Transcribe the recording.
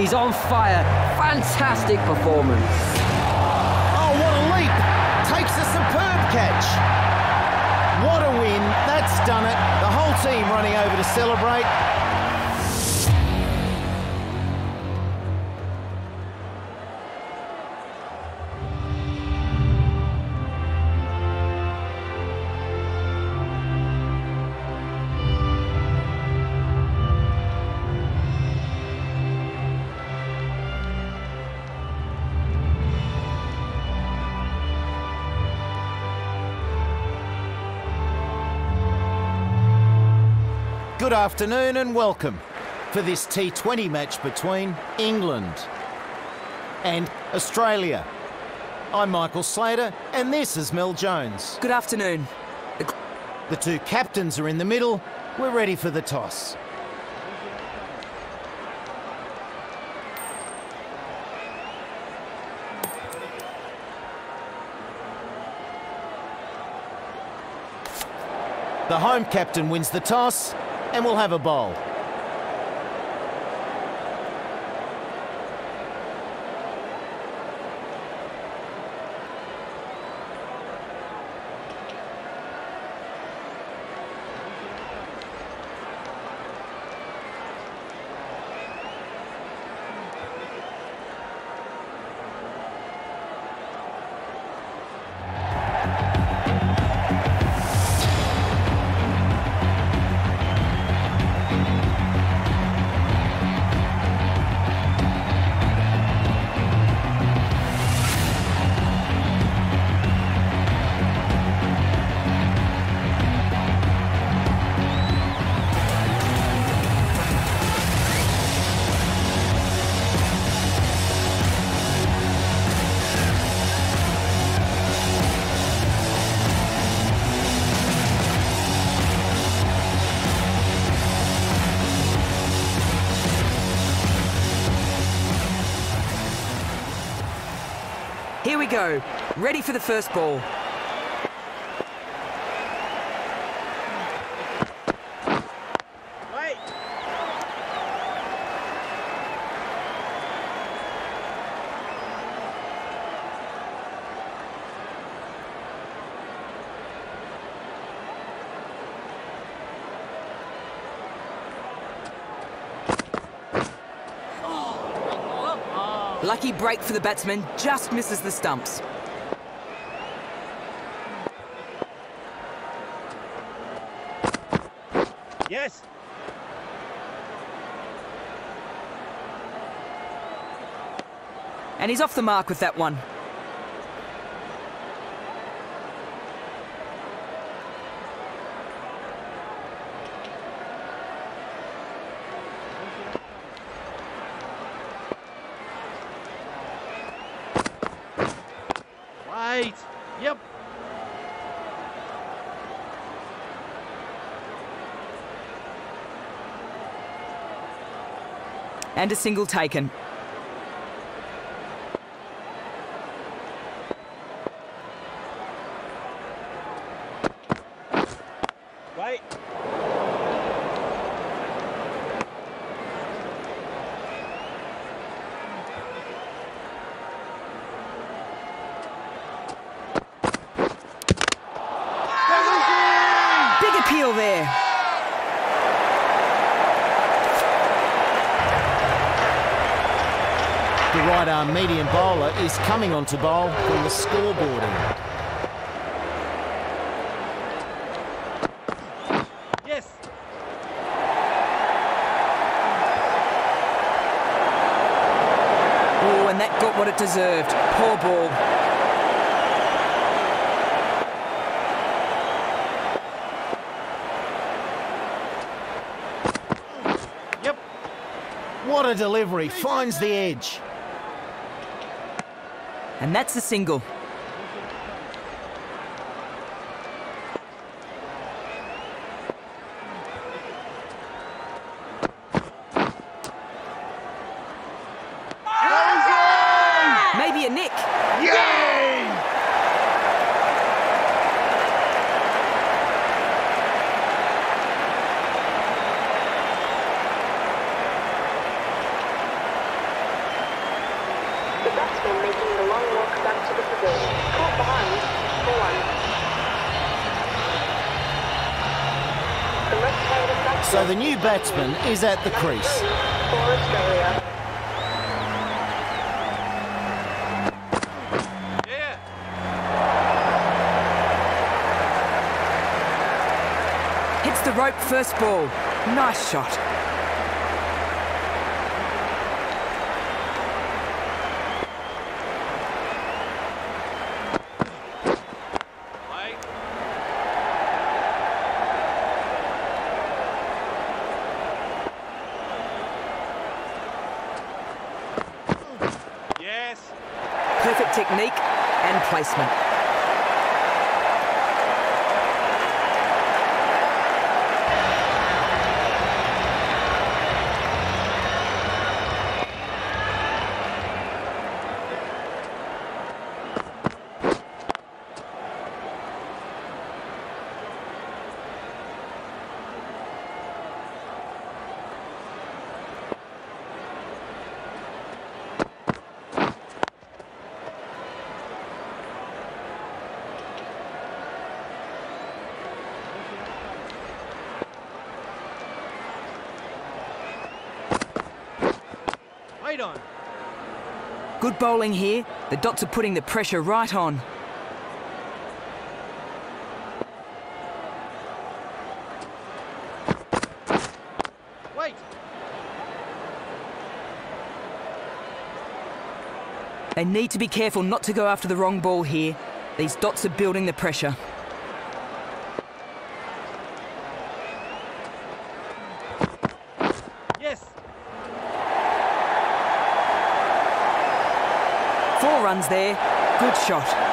He's on fire. Fantastic performance. Oh, what a leap! Takes a superb catch. What a win. That's done it. The whole team running over to celebrate. Good afternoon and welcome for this T20 match between England and Australia. I'm Michael Slater and this is Mel Jones. Good afternoon. The two captains are in the middle. We're ready for the toss. The home captain wins the toss and we'll have a bowl. Here we go. Ready for the first ball. Lucky break for the batsman, just misses the stumps. Yes. And he's off the mark with that one. Wait. Yep. And a single taken. Wait. Big there. The right arm medium bowler is coming onto bowl from the scoreboard end. Yes. Oh, and that got what it deserved. Poor ball. Yep. What a delivery, finds the edge. And that's a single. Maybe a nick. making the long walk back to the pavilion. Caught behind for one. The so the new batsman is at the crease. For Australia. Hits the rope first ball. Nice shot. Perfect technique and placement. On. Good bowling here. The dots are putting the pressure right on. Wait. They need to be careful not to go after the wrong ball here. These dots are building the pressure. There. Good shot.